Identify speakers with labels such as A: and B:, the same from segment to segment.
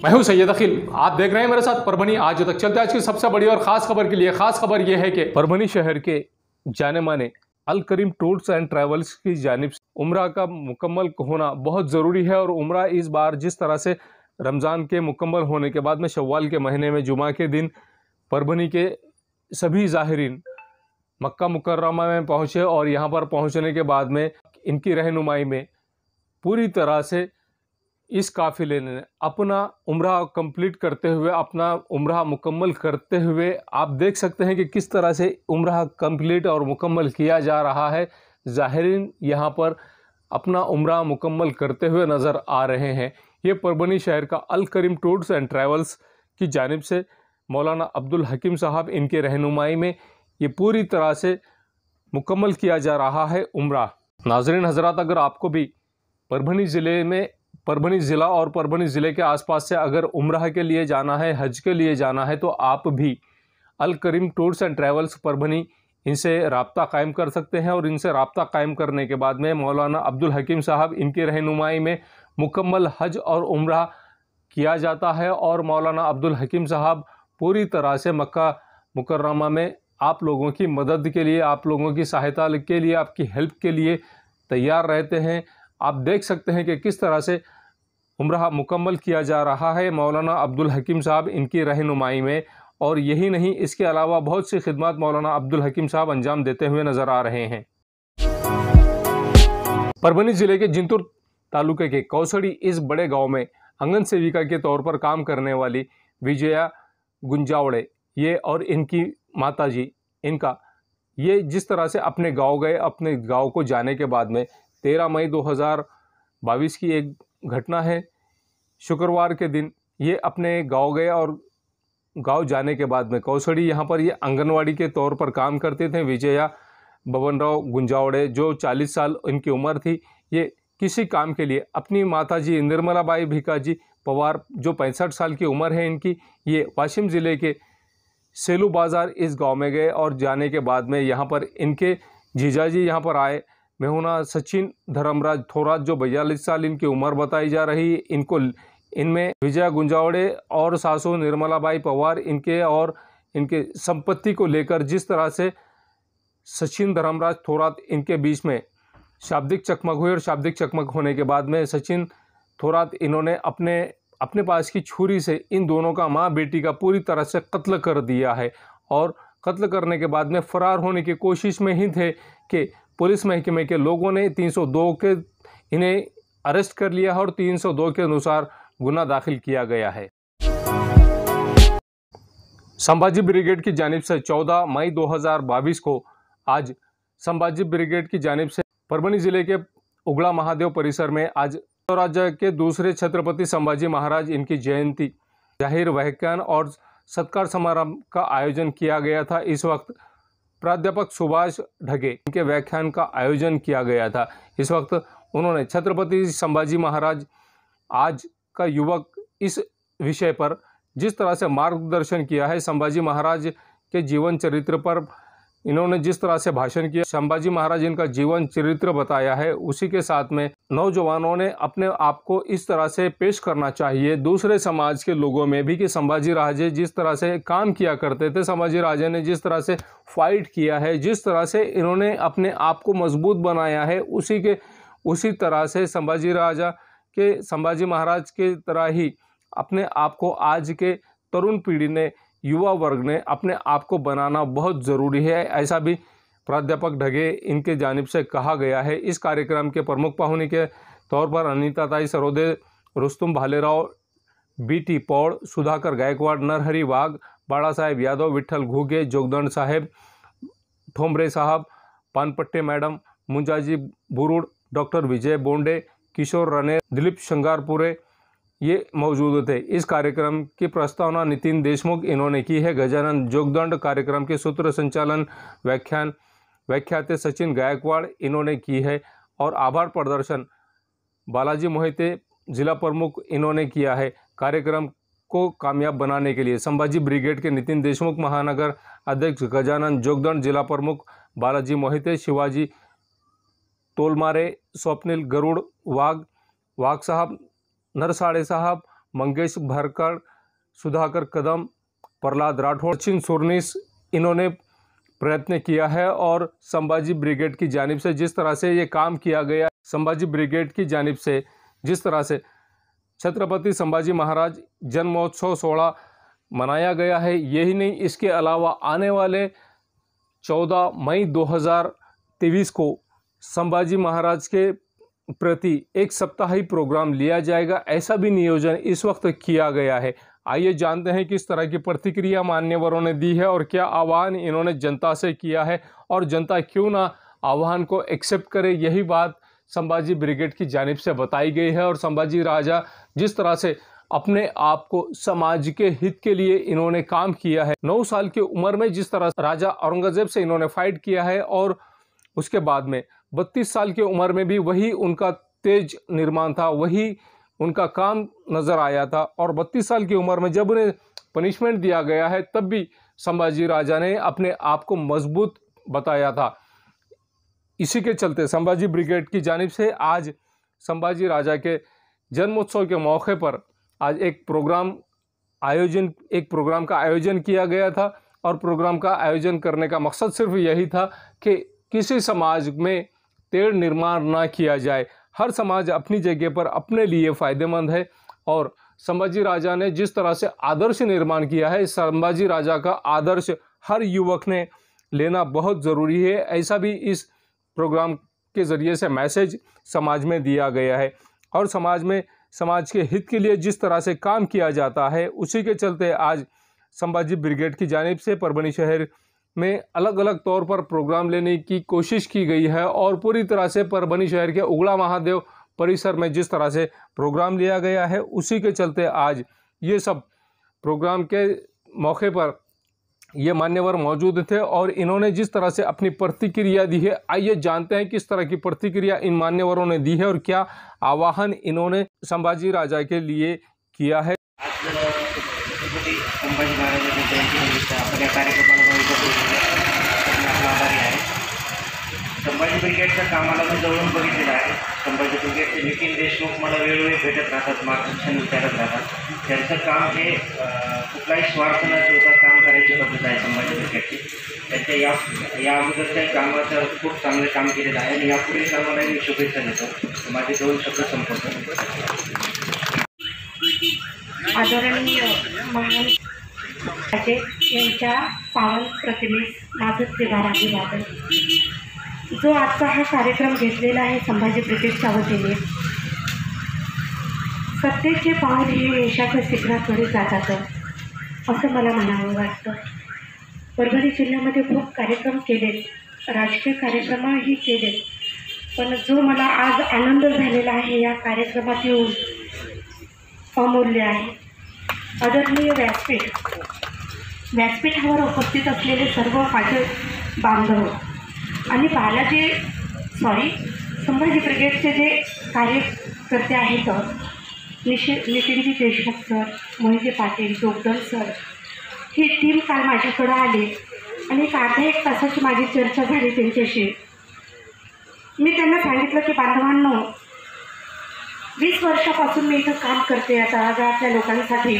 A: मैं हूँ सैयद अखिल। आप देख रहे हैं मेरे साथ परभनी। आज तक चलते आज की सबसे बड़ी और खास खबर के लिए, खास खबर यह है कि परभनी शहर के जाने माने Al Karim tours and travels की जानब उम्र का मुकम्मल होना बहुत ज़रूरी है और उम्र इस बार जिस तरह से रमज़ान के मुकम्मल होने के बाद में शवाल के महीने में जुमा के दिन परभनी के सभी ज़ाहरीन मक्का मुकर्रमा में पहुँचे और यहाँ पर पहुँचने के बाद में इनकी रहनुमाई में पूरी तरह से इस काफिले ने अपना उम्र कंप्लीट करते हुए, अपना उम्र मुकम्मल करते हुए, आप देख सकते हैं कि किस तरह से उम्र कंप्लीट और मुकम्मल किया जा रहा है। ज़ाहरीन यहाँ पर अपना उम्र मुकम्मल करते हुए नज़र आ रहे हैं। ये परभनी शहर का Al Karim tours and travels की जानब से मौलाना अब्दुल हकीम साहब इनके रहनुमाई में ये पूरी तरह से मुकम्मल किया जा रहा है उम्र। नाजरन हजरात, अगर आपको भी परभनी ज़िले में परभनी ज़िला और परभनी ज़िले के आसपास से अगर उम्र के लिए जाना है, हज के लिए जाना है तो आप भी Al Karim tours and travels Parbhani इनसे रबता कायम कर सकते हैं और इनसे रबता कायम करने के बाद में मौलाना अब्दुल हकीम साहब इनकी रहनुमाई में मुकम्मल हज और उम्र किया जाता है और मौलाना अब्दुल हकीम साहब पूरी तरह से मक्का मुकर्रमा में आप लोगों की मदद के लिए, आप लोगों की सहायता के लिए, आपकी हेल्प के लिए तैयार रहते हैं। आप देख सकते हैं कि किस तरह से उम्र मुकम्मल किया जा रहा है। मौलाना अब्दुल हकीम साहब इनकी रहनुमाई में। और यही नहीं, इसके अलावा बहुत सी खिदमत मौलाना अब्दुल हकीम साहब अंजाम देते हुए नज़र आ रहे हैं। परभनी ज़िले के जिंतुर तालुके के कौसड़ी इस बड़े गाँव में आँगन सेविका के तौर पर काम करने वाली विजया गुंजावड़े, ये और इनकी माता जी इनका, ये जिस तरह से अपने गाँव गए, अपने गाँव को जाने के बाद में तेरह मई 2022 की एक घटना है। शुक्रवार के दिन ये अपने गाँव गए और गाँव जाने के बाद में कौसड़ी यहाँ पर ये आंगनवाड़ी के तौर पर काम करते थे। विजया बबन राव गुंजावड़े, जो 40 साल इनकी उम्र थी, ये किसी काम के लिए अपनी माता जी निर्मला बाई भिका जी पवार, जो पैंसठ साल की उम्र है इनकी, ये वाशिम ज़िले के सेलू बाज़ार इस गाँव में गए और जाने के बाद में यहाँ पर इनके जीजा जी यहाँ पर आए। मेहुना सचिन धर्मराज थोरात, जो बयालीस साल इनकी उम्र बताई जा रही। इनको इनमें विजय गुंजावड़े और सासू निर्मलाबाई पवार इनके और इनके संपत्ति को लेकर जिस तरह से सचिन धर्मराज थोरात इनके बीच में शाब्दिक चकमक हुई और शाब्दिक चकमक होने के बाद में सचिन थोरात इन्होंने अपने अपने पास की छुरी से इन दोनों का माँ बेटी का पूरी तरह से कत्ल कर दिया है। और कत्ल करने के बाद में फरार होने की कोशिश में ही थे कि पुलिस महकमे के लोगों ने 302 के इन्हें अरेस्ट कर लिया है और 302 के अनुसार गुना दाखिल किया गया है। संभाजी ब्रिगेड की जानब से 14 मई 2022 को आज संभाजी ब्रिगेड की जानब से परभनी ज़िले के उगड़ा महादेव परिसर में आज राज्य के दूसरे छत्रपति संभाजी महाराज इनकी जयंती, ज़ाहिर व्याख्यान और सत्कार समारोह का आयोजन किया गया था। इस वक्त प्राध्यापक सुभाष ढगे इनके व्याख्यान का आयोजन किया गया था। इस वक्त उन्होंने छत्रपति संभाजी महाराज आज का युवक इस विषय पर जिस तरह से मार्गदर्शन किया है, संभाजी महाराज के जीवन चरित्र पर इन्होंने जिस तरह से भाषण किया, संभाजी महाराज इनका जीवन चरित्र बताया है, उसी के साथ में नौजवानों ने अपने आप को इस तरह से पेश करना चाहिए। दूसरे समाज के लोगों में भी कि संभाजी राजे जिस तरह से काम किया करते थे, संभाजी राजे ने जिस तरह से फाइट किया है, जिस तरह से इन्होंने अपने आप को मज़बूत बनाया है, उसी के, उसी तरह से संभाजी राजा के, संभाजी महाराज के तरह ही अपने आप को आज के तरुण पीढ़ी ने, युवा वर्ग ने अपने आप को बनाना बहुत ज़रूरी है। ऐसा भी प्राध्यापक ढगे इनके जानब से कहा गया है। इस कार्यक्रम के प्रमुख पाहुनी के तौर पर Anita Tai, Sarode Rustum, Bhalerao B T Paud, Sudhakar Gaikwad, Narhari Wagh, Bada Saheb Yadav, Vithal Ghuge, Jogdand Saheb Thombre Sahab, Panpatte madam, Munjaji Burud, doctor Vijay Bonde, Kishor Rane Dilip Shingarpure ये मौजूद थे। इस कार्यक्रम की प्रस्तावना नितिन देशमुख इन्होंने की है। गजानन जोगदंड, कार्यक्रम के सूत्र संचालन, व्याख्यान व्याख्याते सचिन गायकवाड़, इन्होंने की है, और आभार प्रदर्शन। बालाजी मोहिते, जिला प्रमुख, इन्होंने किया है कार्यक्रम को कामयाब बनाने के लिए। संभाजी ब्रिगेड के नितिन देशमुख, महानगर अध्यक्ष गजानन जोगदंड, जिला प्रमुख बालाजी मोहिते, शिवाजी तोलमारे, स्वप्निल गरुड़, वाघ वाघ साहब, नरसाड़े साहब, मंगेश भरकड़ सुधाकर कदम, प्रहलाद राठौड़ सचिन सुरनीस, इन्होंने प्रयत्न किया है और संभाजी ब्रिगेड की जानिब से जिस तरह से ये काम किया गया, संभाजी ब्रिगेड की जानिब से जिस तरह से छत्रपति संभाजी महाराज जन्मोत्सव सोलह मनाया गया है यही नहीं, इसके अलावा आने वाले 14 मई 2023 को संभाजी महाराज के प्रति एक सप्ताही प्रोग्राम लिया जाएगा, ऐसा भी नियोजन इस वक्त किया गया है। आइए जानते हैं किस तरह की प्रतिक्रिया मान्यवरों ने दी है और क्या आह्वान इन्होंने जनता से किया है और जनता क्यों ना आह्वान को एक्सेप्ट करे, यही बात संभाजी ब्रिगेड की जानब से बताई गई है। और संभाजी राजा जिस तरह से अपने आप को समाज के हित के लिए इन्होंने काम किया है, नौ साल की उम्र में जिस तरह राजा औरंगज़ेब से इन्होंने फाइट किया है और उसके बाद में बत्तीस साल की उम्र में भी वही उनका तेज निर्माण था, वही उनका काम नज़र आया था और बत्तीस साल की उम्र में जब उन्हें पनिशमेंट दिया गया है, तब भी संभाजी राजा ने अपने आप को मज़बूत बताया था। इसी के चलते संभाजी ब्रिगेड की जानब से आज संभाजी राजा के जन्मोत्सव के मौके पर आज एक प्रोग्राम आयोजन, एक प्रोग्राम का आयोजन किया गया था और प्रोग्राम का आयोजन करने का मकसद सिर्फ़ यही था कि किसी समाज में तेड़ निर्माण ना किया जाए। हर समाज अपनी जगह पर अपने लिए फ़ायदेमंद है। और संभाजी राजा ने जिस तरह से आदर्श निर्माण किया है, संभाजी राजा का आदर्श हर युवक ने लेना बहुत ज़रूरी है। ऐसा भी इस प्रोग्राम के ज़रिए से मैसेज समाज में दिया गया है। और समाज में, समाज के हित के लिए जिस तरह से काम किया जाता है, उसी के चलते आज संभाजी ब्रिगेड की जानब से परभनी शहर में अलग अलग तौर पर प्रोग्राम लेने की कोशिश की गई है और पूरी तरह से परभनी शहर के उगड़ा महादेव परिसर में जिस तरह से प्रोग्राम लिया गया है, उसी के चलते आज ये सब प्रोग्राम के मौके पर ये मान्यवर मौजूद थे और इन्होंने जिस तरह से अपनी प्रतिक्रिया दी है, आइए जानते हैं किस तरह की प्रतिक्रिया इन मान्यवरों ने दी है और क्या आवाहन इन्होंने संभाजी राजा के लिए किया है।
B: संभाजी ब्रिगेडच्या कामाला मी जवळून बघितलेलं आहे. संभाजी ब्रिगेडचे नितीन देशमुख मला वेळोवेळी भेटत राहतात मार्गदर्शन विचारत राहतात. त्यांचं काम हे कुठलाही स्वार्थ न ठेवता काम करायची पद्धत आहे संभाजी ब्रिगेडची त्यांच्या या या अगोदरच्या कामाचं खूप चांगलं काम केलेलं आहे आणि यापुढील कामालाही मी शुभेच्छा देतो. माझे दोन शब्द संपवतो.
C: आदरणीय महान यांच्या पावन प्रतिमेस माझं सेवा वाटत जो आजचा हा कार्यक्रम घेतलेला आहे संभाजी ब्रिगेडच्या वतीने सत्तेचे पाऊल हे यशाच्या शिखराकडे जातात असं मला म्हणावं वाटतं. परभणी जिल्ह्यामध्ये खूप कार्यक्रम केले राजकीय कार्यक्रमही केले पण जो मला आज आनंद झालेला आहे या कार्यक्रमात येऊन अमूल्य आहे. आदरणीय व्यासपीठ. व्यासपीठावर उपस्थित असलेले सर्व माझे बांधव आणि बालाजी सॉरी संभाजी ब्रिगेडचे जे कार्यकर्ते आहेत निशि नितीनजी देशमुख सर मोहिते पाटील जोगदल सर ही टीम काल माझ्याकडं आली आणि एक अर्धा एक तासाची माझी चर्चा झाली त्यांच्याशी. मी त्यांना सांगितलं की बांधवांनो वीस वर्षापासून मी इथं काम करते आता तळागाळातल्या लोकांसाठी.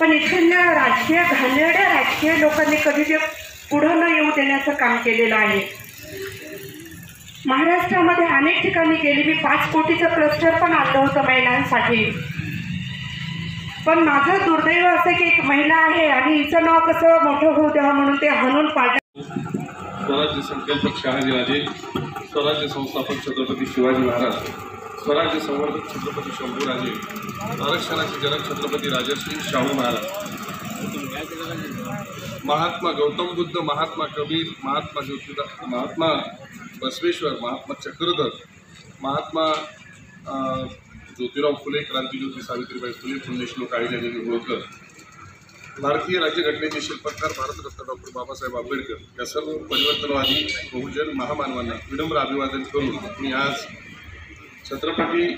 C: पण इथल्या राजकीय घाणेरड्या राजकीय लोकांनी कधी ते पुढं न येऊ देण्याचं काम केलेलं आहे. महाराष्ट्रामध्ये अनेक ठिकाणी गेली. मी पाच कोटीचं क्लस्टर पण आणलं होतं महिलांसाठी. पण माझं दुर्दैव असं की एक महिला आहे आणि हिचं नाव कसं मोठं होऊ द्यावं म्हणून ते हनून पाडलं.
D: स्वराज्य संकल्पक शहाजीराजे स्वराज्य संस्थापक छत्रपती शिवाजी महाराज स्वराज्य संवर्धक छत्रपती शंभूराजे आरक्षणाचे जनक छत्रपती राजश्री शाहू महाराज. महात्मा गौतम बुद्ध महात्मा कबीर महात्मा ज्योतिदा महात्मा बसवेश्वर महात्मा चक्रधर महात्मा ज्योतिराव फुले क्रांतिज्योती सावित्रीबाई फुले पुण्यश्लोक अहिल्यादेवी होळकर भारतीय राज्यघटनेचे शिल्पकार भारतरत्न डॉक्टर बाबासाहेब आंबेडकर या सर्व परिवर्तनवादी बहुजन महामानवांना विनम्र अभिवादन करून मी आज छत्रपती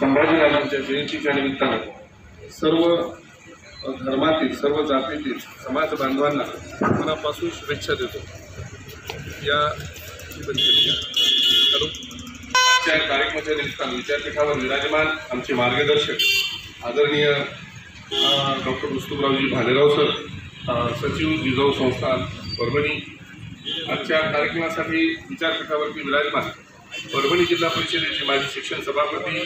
D: संभाजीराजांच्या जयंतीच्या निमित्तानं सर्व धर्मातील सर्व जातीतील समाज बांधवांना मनापासून शुभेच्छा देतो. या आजच्या कार्यक्रमाच्या निमित्तानं विद्यापीठावर विराजमान आमचे मार्गदर्शक आदरणीय डॉक्टर मुस्तुबरावजी भालेराव सर सचिव जिजाऊ संस्थान परभणी आजच्या कार्यक्रमासाठी विचारपीठावरती विराजमान परभणी जिल्हा परिषदेचे माजी शिक्षण सभापती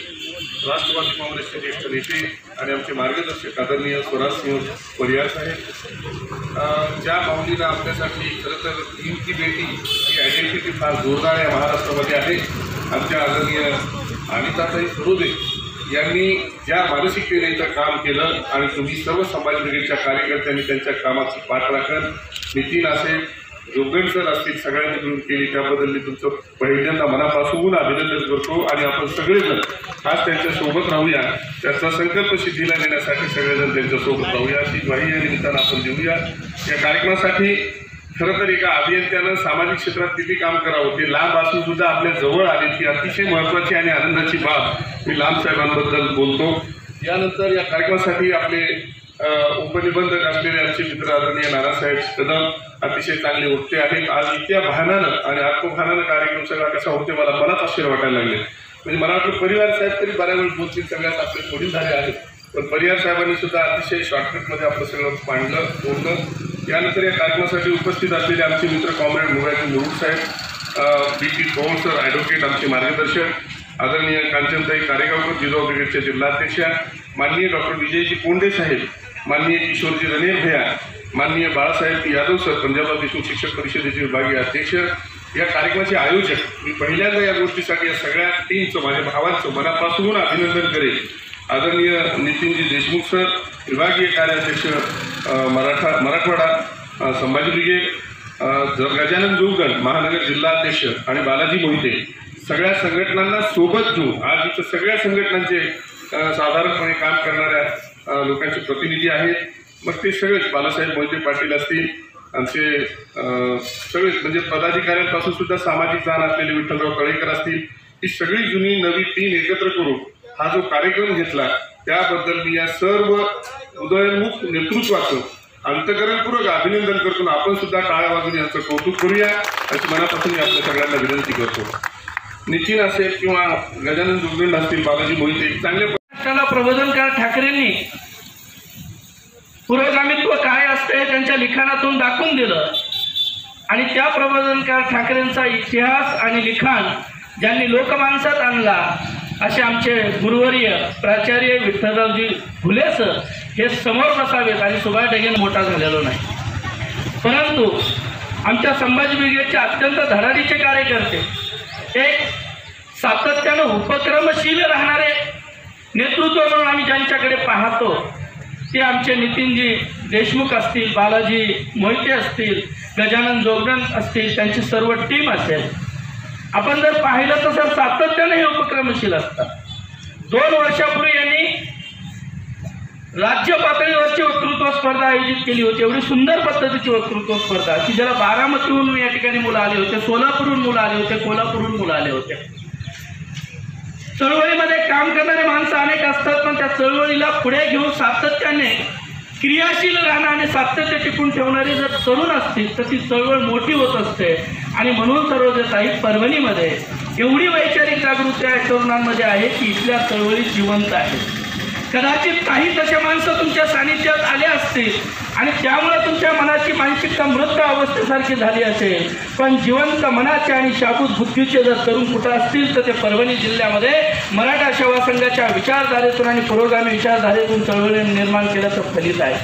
D: राष्ट्रवादी काँग्रेसचे ज्येष्ठ नेते आणि आमचे मार्गदर्शक आदरणीय स्वराजसिंह परिहार साहेब. ज्या माऊलीनं आपल्यासाठी खरं तर टीमची बेटी ही आयडेंटिटी फार जोरदार या महाराष्ट्रामध्ये आहे. आमच्या आदरणीय अनिताताई सरोदे यांनी ज्या मानसिकतेने इथं काम केलं आणि तुम्ही सर्व समाज ब्रिगेडच्या कार्यकर्त्यांनी त्यांच्या कामाची पाठराखण नितीन असेल जोगेन सर असतील सगळ्यांनी मिळून केली त्याबद्दल मी तुमचं पहिल्यांदा मनापासून अभिनंदन करतो आणि आपण सगळेजण आज त्यांच्यासोबत राहूया. त्याचा संकल्प सिद्धीला नेण्यासाठी सगळेजण त्यांच्यासोबत राहूया. अशी ग्वाही या निमित्तानं आपण देऊया. या कार्यक्रमासाठी खरं तर एका अभियंत्यानं सामाजिक क्षेत्रात किती काम करावं ते लांब असून सुद्धा आपल्या जवळ आले ही अतिशय महत्त्वाची आणि आनंदाची बाब मी लांब साहेबांबद्दल बोलतो. यानंतर या कार्यक्रमासाठी आपले उपनिबंधक असलेले आमचे मित्र आदरणीय नानासाहेब कदम अतिशय चांगले होते आहेत. आज इतक्या भानानं आणि आत्मभानानं कार्यक्रम सगळा कसा होते मला मनात आश्चर्य वाटायला लागले म्हणजे मला वाटतं परिवार साहेब तरी बऱ्या वेळ बोलतील सगळ्यात आपले थोडी झाले आहेत. पण परिवार साहेबांनी सुद्धा अतिशय शॉर्टकटमध्ये आपलं सगळं मांडलं बोललं यानंतर या कार्यक्रमासाठी उपस्थित असलेले आमचे मित्र comrade Muraji Murud Saheb B P Pawan sir advocate आमचे मार्गदर्शक आदरणीय कांचनताई कारेगावकर जिल्हा ब्रिगेडच्या जिल्हाध्यक्षा माननीय डॉक्टर विजयजी कोंडे साहेब माननीय किशोरजी रणेर भैया माननीय बाळासाहेब यादव सर पंजाबराव देशमुख शिक्षक परिषदेचे विभागीय अध्यक्ष या कार्यक्रमाचे आयोजक. मी पहिल्यांदा या गोष्टीसाठी या सगळ्या टीमचं माझ्या भावांचं मनापासून अभिनंदन करेल आदरणीय नितीनजी देशमुख सर विभागीय कार्याध्यक्ष मराठा मराठवाडा संभाजी ब्रिगेड गजानन जोगन महानगर जिल्हाध्यक्ष आणि बालाजी मोहिते सगळ्या संघटनांना सोबत घेऊन आज इथं सगळ्या संघटनांचे साधारणपणे काम करणाऱ्या लोकांचे प्रतिनिधी आहेत. मग ते सगळेच बालासाहेब मोहिते पाटील असतील. आमचे सगळेच म्हणजे पदाधिकाऱ्यांपासून सुद्धा सामाजिक जाण असलेले विठ्ठलराव कळेकर असतील. ही सगळी जुनी नवी टीम एकत्र करून हा जो कार्यक्रम घेतला त्याबद्दल मी या सर्व उदयनमुख नेतृत्वाचं अंतकरणपूर्वक अभिनंदन करतो. आपण सुद्धा टाळ्या वाजून यांचं कौतुक करूया. अशी मनापासून मी आपल्या सगळ्यांना विनंती करतो. नितीन असेल किंवा गजानन दुर्गंड असतील बालाजी मोहिते चांगले
E: महाराष्ट्राला प्रबोधनकार ठाकरेंनी पुरोगामित्व काय असते त्यांच्या लिखाणातून दाखवून दिलं. आणि त्या प्रबोधनकार ठाकरेंचा इतिहास आणि लिखाण ज्यांनी लोकमानसात आणला असे आमचे गुरुवर्य प्राचार्य विठ्ठलरावजी भुले सर हे समोर नसावेत आणि सुभाष डगेन मोठा झालेलो नाही. परंतु आमच्या संभाजी ब्रिगेडचे अत्यंत धडाडीचे कार्यकर्ते एक सातत्यानं उपक्रमशील राहणारे नेतृत्व म्हणून आम्ही ज्यांच्याकडे पाहतो ते आमचे नितीनजी देशमुख असतील बालाजी मोहिते असतील गजानन जोगदन असतील त्यांची सर्व टीम असेल. आपण जर पाहिलं तर सर सातत्यानं हे उपक्रमशील असतात. दोन वर्षापूर्वी यांनी राज्य पातळीवरची वक्तृत्व स्पर्धा आयोजित केली होती. एवढी सुंदर पद्धतीची वक्तृत्व स्पर्धा. की ज्याला बारामतीहून या ठिकाणी मुलं आले होते सोलापूरहून मुलं आले होते कोल्हापूरहून मुलं आले होते. चळवळीमध्ये काम करणारे माणसं अनेक असतात पण त्या चळवळीला पुढे घेऊन सातत्याने क्रियाशील राहणं आणि सातत्य टिकून ठेवणारी जर तरुण असतील तर ती चळवळ मोठी होत असते. आणि म्हणून सर्वजताई परभणीमध्ये एवढी वैचारिक जागृती या तरुणांमध्ये आहे की इथल्या चळवळी जिवंत आहेत. कदाचित काही तसे माणसं तुमच्या सानिध्यात आले असतील. आणि त्यामुळे तुमच्या मनाची मानसिकता मृत अवस्थेसारखी झाली असेल. पण जिवंत मनाचे आणि शाबूत बुद्धीचे जर तरुण कुठं असतील तर ते परभणी जिल्ह्यामध्ये मराठा सेवा संघाच्या विचारधारेतून आणि पुरोगामी विचारधारेतून चळवळी निर्माण केल्याचं फलित आहे.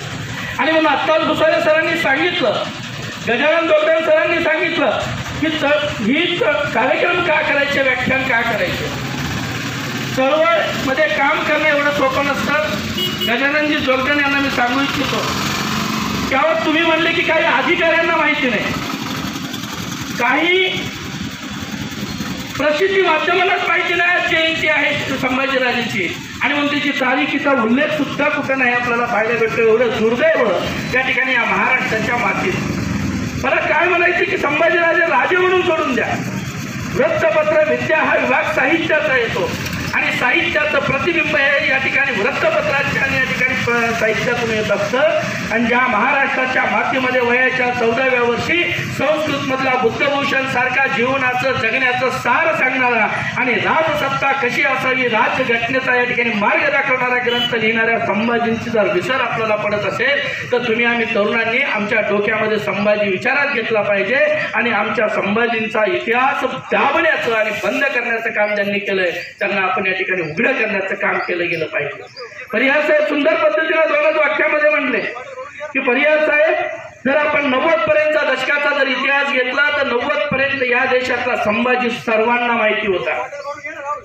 E: आणि म्हणून आत्ताच भुसारे सरांनी सांगितलं गजानन दोगडे सरांनी सांगितलं की चळ ही कार्यक्रम का करायचे व्याख्यान का करायचे? चळवळमध्ये काम करणं एवढं सोपं नसतं. गजाननजी जोगदन यांना मी सांगू इच्छितो. त्यावर तुम्ही म्हणले की काही अधिकाऱ्यांना माहिती नाही. काही प्रसिद्धी माध्यमांनाच माहिती नाही जयंती आहे संभाजीराजेची. आणि मग त्याची तारीखीचा उल्लेख सुद्धा कुठं नाही आपल्याला पाहायला भेटतो. एवढं दुर्दैव त्या ठिकाणी या महाराष्ट्राच्या मातीत. मला काय म्हणायचं की संभाजीराजे राजे म्हणून सोडून द्या. वृत्तपत्र विद्या हा विभाग साहित्याचा येतो. आणि साहित्याचं प्रतिबिंब हे या ठिकाणी वृत्तपत्राचे आणि या ठिकाणी साहित्यातून येत असतं. आणि ज्या महाराष्ट्राच्या मातीमध्ये वयाच्या चौदाव्या वर्षी संस्कृतमधला बुद्धभूषण सारखा जीवनाचं जगण्याचं सार सांगणारा आणि राजसत्ता कशी असावी राजघटनेचा या ठिकाणी मार्ग दाखवणारा ग्रंथ लिहिणाऱ्या संभाजींची जर विसर आपल्याला पडत असेल तर तुम्ही आम्ही तरुणांनी आमच्या डोक्यामध्ये संभाजी विचारात घेतला पाहिजे आणि आमच्या संभाजींचा इतिहास दाबण्याचं आणि बंद करण्याचं काम ज्यांनी केलंय त्यांना आपण या ठिकाणी उघडं करण्याचं काम केलं गेलं पाहिजे. परिहार साहेब सुंदर पद्धतीने दोनच वाक्यामध्ये म्हणले की परिहार साहेब जर आपण नव्वद पर्यंतचा दशकाचा जर इतिहास घेतला तर नव्वद पर्यंत या देशातला संभाजी सर्वांना माहिती होता.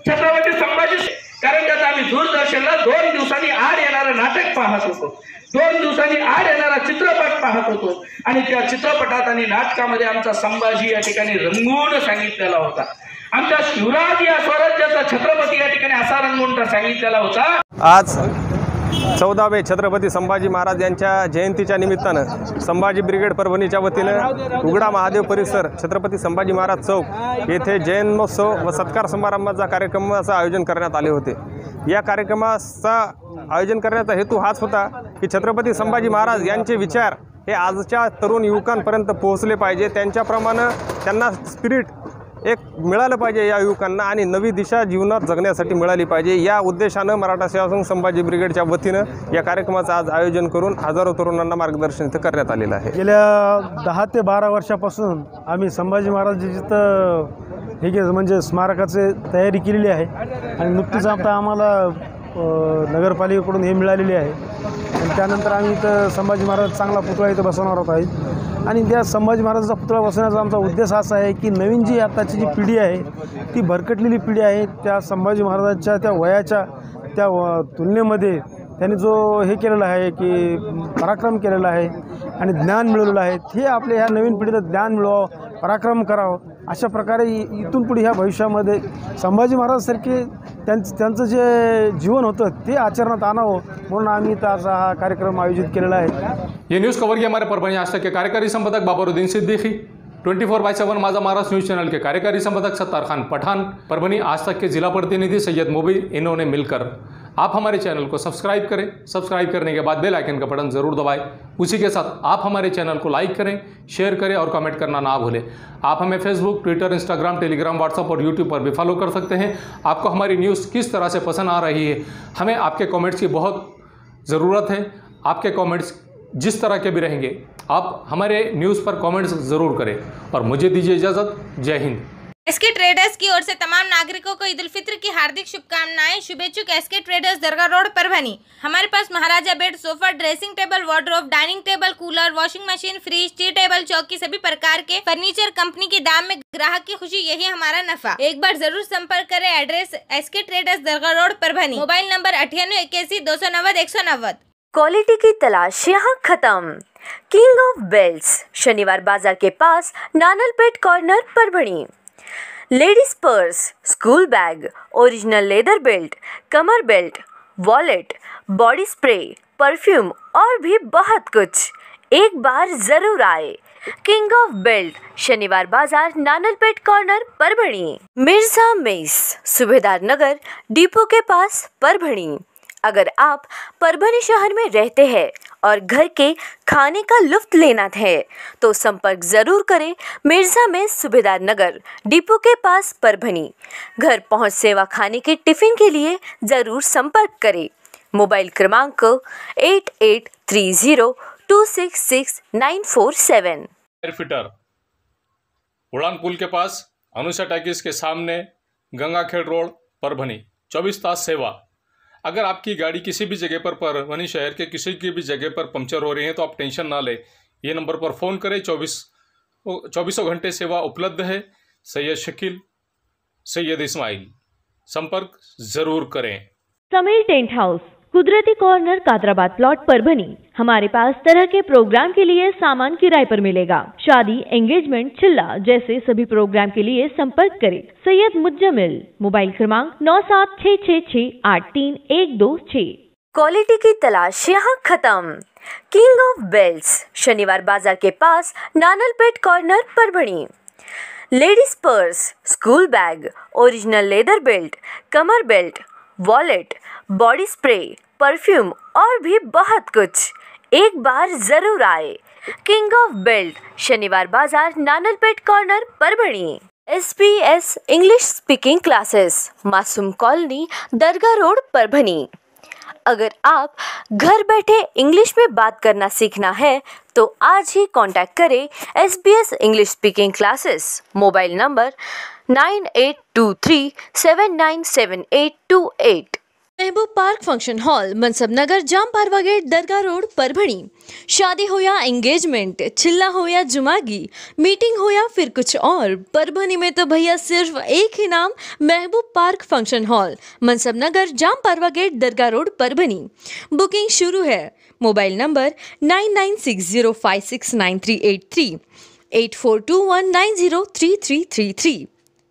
E: छत्रपती संभाजी कारण त्यात आम्ही दूरदर्शनला दोन दिवसांनी आड येणारं नाटक पाहत होतो. दोन दिवसांनी आड येणारा चित्रपट पाहत होतो. आणि त्या चित्रपटात आणि नाटकामध्ये आमचा संभाजी या ठिकाणी रंगून सांगितलेला होता. आमच्या शिवराज या स्वराज्याचा छत्रपती या ठिकाणी असा रंगून सांगितलेला होता.
F: आज चौदावे छत्रपती संभाजी महाराज यांच्या जयंतीच्या निमित्तानं संभाजी ब्रिगेड परभणीच्या वतीनं उघडा महादेव परिसर छत्रपती संभाजी महाराज चौक येथे जयंत्योत्सव व सत्कार समारंभाचा कार्यक्रमाचं आयोजन करण्यात आले होते. या कार्यक्रमाचा आयोजन करण्याचा हेतू हाच होता की छत्रपती संभाजी महाराज यांचे विचार हे आजच्या तरुण युवकांपर्यंत पोहोचले पाहिजे. त्यांच्याप्रमाणे त्यांना स्पिरिट एक मिळालं पाहिजे या युवकांना आणि नवी दिशा जीवनात जगण्यासाठी मिळाली पाहिजे. या उद्देशानं मराठा सेवा संघ संभाजी ब्रिगेडच्या वतीनं या कार्यक्रमाचं आज आयोजन करून हजारो तरुणांना मार्गदर्शन इथं करण्यात आलेलं आहे.
G: गेल्या दहा ते बारा वर्षापासून आम्ही संभाजी महाराज जिथं हे घे म्हणजे स्मारकाचे तयारी केलेली आहे आणि नुकतीच आता आम्हाला नगरपालिकेकडून हे मिळालेली आहे. आणि त्यानंतर आम्ही इथं संभाजी महाराज चांगला पुतळा इथं बसवणार आहोत. आहे आणि त्या संभाजी महाराजाचा पुतळा बसवण्याचा आमचा उद्देश असा आहे की नवीन जी आताची जी पिढी आहे ती भरकटलेली पिढी आहे त्या संभाजी महाराजांच्या त्या वयाच्या त्या व तुलनेमध्ये त्यांनी जो हे केलेला आहे की पराक्रम केलेला आहे आणि ज्ञान मिळवलेलं आहे हे आपल्या ह्या नवीन पिढीला ज्ञान मिळवावं पराक्रम करावं. अशा प्रकारे इथून पुढे ह्या भविष्यामध्ये संभाजी महाराजसारखे त्यांचं त्यांचं जे जीवन होतं ते आचरणात आणावं म्हणून आम्ही इथं असा हा कार्यक्रम आयोजित केलेला आहे.
A: हे न्यूज़ कवर किया हमारे परभणी आज के कार्यकारी संपादक Babaruddin Siddiqui twenty four by seven Majha Maharashtra news channel के कार्यकारी संपादक सत्तार खान पठान परभणी आज तक के जिला प्रतिनिधि सैयद मुबीन इन्होंने मिलकर आप हमारे चैनल को सब्सक्राइब करें। सब्सक्राइब करने के बाद बेल आइकन का बटन ज़रूर दबाएँ। उसी के साथ आप हमारे चैनल को लाइक करें, शेयर करें और कमेंट करना ना भूलें। आप हमें Facebook Twitter Instagram Telegram WhatsApp और यूट्यूब पर भी फॉलो कर सकते हैं। आपको हमारी न्यूज़ किस तरह से पसंद आ रही है, हमें आपके कॉमेंट्स की बहुत ज़रूरत है। आपके कॉमेंट्स जिस तरह के भी रहेंगे, आप हमारे न्यूज़ पर कमेंट्स ज़रूर करें। और मुझे दीजिए इजाज़त। जय हिंद।
H: एसके ट्रेडर्स की ओर से तमाम नागरिकों को ईद उल फित्र की हार्दिक शुभकामनाएँ। शुभेच्छुक SK traders Dargah road Parbhani हमारे पास Maharaja bed, sofa dressing table wardrobe dining table cooler washing machine fridge tea table चौकी, सभी प्रकार के फर्नीचर कंपनी के दाम में ग्राहक की खुशी, यही हमारा नफा। एक बार ज़रूर संपर्क करें। Address SK traders Dargah road Parbhani mobile number अठानवे इक्यासी, दो सौ नब्बे एक सौ नब्बे
I: क्वालिटी की तलाश यहाँ खत्म। King of belt Shaniwar Bazaar के पास Nanalpeth corner Parbhani ladies purse, school bag, original leather belt, कमर belt, wallet, body spray, perfume और भी बहुत कुछ। एक बार ज़रूर आए। King of belt, Shaniwar Bazaar, Nanalpeth corner, Parbhani. Mirza mess, Subedar Nagar, depot के पास, परभणी। अगर आप परभणी शहर में रहते हैं और घर के खाने का लुफ्त लेना है। तो संपर्क ज़रूर करें मिर्ज़ा में सुबेदार नगर, डिपो के पास परभणी घर पहुँच सेवा खाने के टिफ़िन के लिए ज़रूर संपर्क करें। मोबाइल क्रमांक eight eight three zero two six six nine four seven.
A: Fitter उड़ान पुल के पास, अनुषा टैकिस के सामने, गंगाखेड़ रोड, परभनी। चौबीस तास सेवा। अगर आपकी गाड़ी किसी भी जगह पर पर परभनी शहर के किसी की भी जगह पर पंक्चर हो रही है तो आप टेंशन ना लें। ये नंबर पर फ़ोन करें। चौबीस चौबीसों घंटे सेवा उपलब्ध है। सैयद शकील, सैयद इस्माइल। संपर्क ज़रूर करें।
J: Sameer tent house. Kudrati corner Kadrabad plot Parbhani हमारे पास तरह के प्रोग्राम के लिए सामान किराए पर मिलेगा। शादी एंगेजमेंट चिल्ला जैसे सभी प्रोग्राम के लिए संपर्क करें। सैयद मुज्जमिल, मोबाइल क्रमांक नौ सात छः छः छः आठ तीन एक दो छः
I: क्वालिटी की तलाश यहाँ खत्म। King of belt Shaniwar Bazaar के पास Nanalpeth corner Parbhani ladies purse school bag original leather belt कमर belt wallet body spray,
K: perfume और भी बहुत कुछ। एक बार ज़रूर आए। King of belt Shaniwar Bazaar, Nanalpeth corner Parbhani. S P S English speaking classes Masoom colony, Dargah road, Parbhani. अगर आप घर बैठे इंग्लिश में बात करना सीखना है तो आज ही कांटेक्ट करें S B S English speaking classes mobile number nine eight two three seven nine seven eight two eight.
I: Mehboob park function hall, Mansab Nagar, Jam Parwa gate Dargah road Parbhani शादी हो या engagement चिल्ला हो या जुमागी meeting हो या फिर कुछ और। परभणी में तो भैया सिर्फ़ एक ही नाम, Mehboob park function hall, Mansab Nagar, Jam Parwa gate Dargah road Parbhani booking शुरू है। Mobile number nine nine six zero five six nine three eight three, eight four two one nine zero three three three three.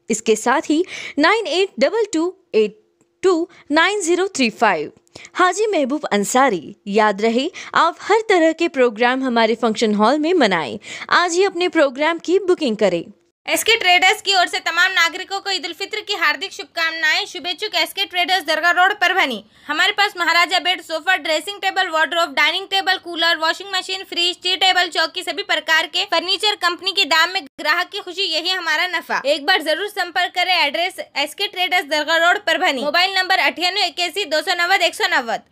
I: इसके साथ ही nine eight double two eight two nine zero three five Haji Mehboob Ansari, याद रहे, आप हर तरह के programme हमारे function hall में मनाएँ। आज ही अपने प्रोग्राम की बुकिंग करें।
H: एसके ट्रेडर्स की ओर से तमाम नागरिकों को ईद उल फित्र की हार्दिक शुभकामनाएँ। शुभेच्छुक SK traders Dargah road Parbhani हमारे पास Maharaja bed, sofa, dressing table wardrobe dining table cooler washing machine fridge tea table चौकी, सभी प्रकार के फर्नीचर कंपनी के दाम में ग्राहक की खुशी, यही हमारा नफा। एक बार ज़रूर संपर्क करें। Address SK traders Dargah road Parbhani mobile number अठानवे इक्यासी दो सौ नब्बे एक सौ नब्बे